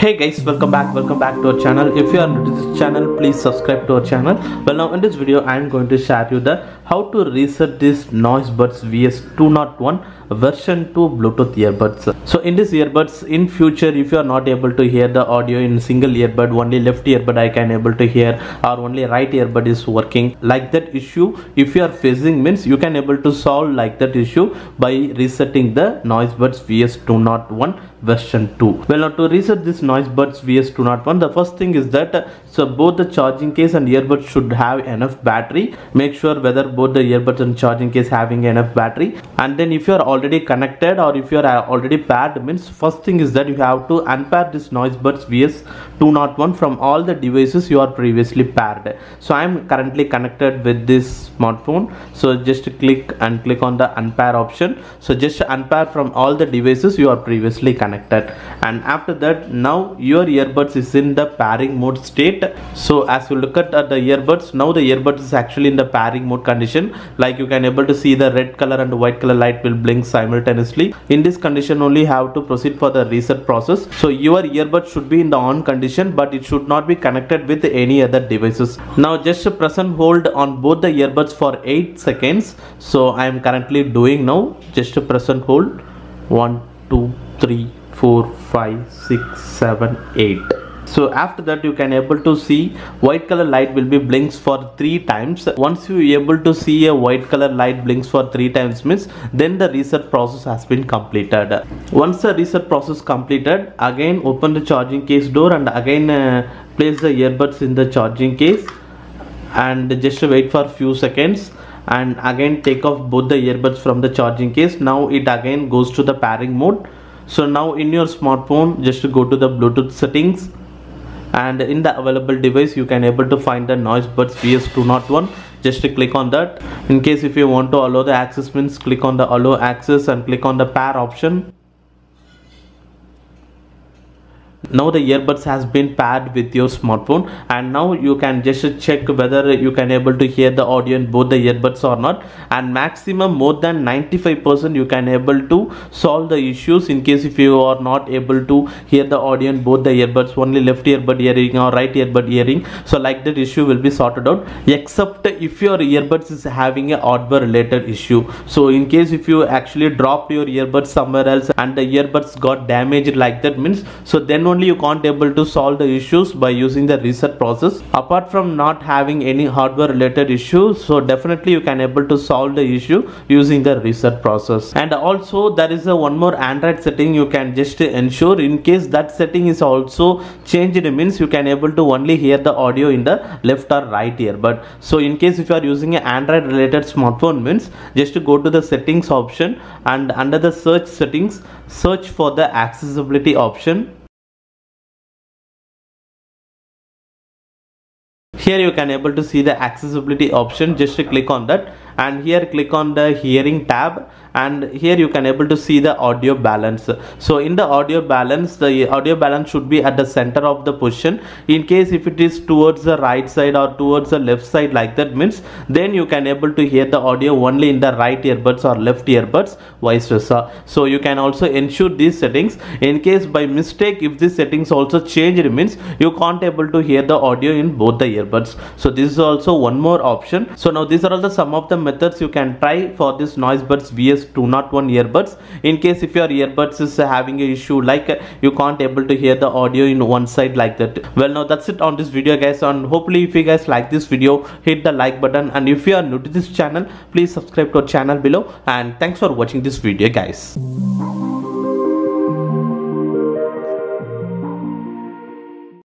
hey guys welcome back welcome back to our channel. If you are new to this channel please subscribe to our channel. Well now in this video i am going to share you the how to reset this noise buds vs 201 version 2 bluetooth earbuds. So in this earbuds in future if you are not able to hear the audio in single earbud only left earbud i can able to hear or only right earbud is working. Like that issue if you are facing means you can able to solve like that issue by resetting the noise buds vs 201 version 2 well now to reset this noise buds vs 201 the first thing is that uh, so both the charging case and earbuds should have enough battery. Make sure whether both the earbuds and charging case having enough battery. And then if you are already connected or if you are uh, already paired means first thing is that you have to unpair this noise buds vs 201 from all the devices you are previously paired. So i am currently connected with this smartphone. So just click and click on the unpair option. So just unpair from all the devices you are previously connected. And after that now your earbuds is in the pairing mode state. So as you look at uh, the earbuds now the earbuds is actually in the pairing mode condition. Like you can able to see the red color and white color light will blink simultaneously. In this condition only have to proceed for the reset process. So your earbud should be in the on condition but it should not be connected with any other devices. Now just press and hold on both the earbuds for 8 seconds. So i am currently doing now. Just press and hold. 1 2 3 4 5 6 7 8 so after that you can able to see white color light will be blinks for three times. Once you able to see a white color light blinks for three times means then the reset process has been completed. Once the reset process completed again open the charging case door and again uh, place the earbuds in the charging case and just wait for few seconds and again take off both the earbuds from the charging case. Now it again goes to the pairing mode so now in your smartphone just go to the bluetooth settings. And in the available device you can able to find the noise buds vs201 just click on that. In case if you want to allow the access means click on the allow access and click on the pair option now the earbuds has been paired with your smartphone and now you can just check whether you can able to hear the audio in both the earbuds or not. And maximum more than 95 percent you can able to solve the issues in case if you are not able to hear the audio in both the earbuds only left earbud hearing or right earbud hearing so like that issue will be sorted out except if your earbuds is having a hardware related issue. So in case if you actually dropped your earbuds somewhere else and the earbuds got damaged like that means so then only you can't able to solve the issues by using the reset process. Apart from not having any hardware related issues so definitely you can able to solve the issue using the reset process. And also there is a one more android setting you can just ensure. In case that setting is also changed it means you can able to only hear the audio in the left or right ear. But so in case if you are using an android related smartphone means just go to the settings option and under the search settings search for the accessibility option here you can able to see the accessibility option. Just click on that. And here click on the hearing tab. And here you can able to see the audio balance. So in the audio balance the audio balance should be at the center of the position. In case if it is towards the right side or towards the left side like that means then you can able to hear the audio only in the right earbuds or left earbuds vice versa. So you can also ensure these settings. In case by mistake if these settings also change means you can't able to hear the audio in both the earbuds so this is also one more option. So now these are all the some of the methods you can try for this noise buds vs 201 earbuds. In case if your earbuds is having a issue like you can't able to hear the audio in one side like that. Well now that's it on this video guys and hopefully if you guys like this video hit the like button. And if you are new to this channel please subscribe to our channel below. And thanks for watching this video guys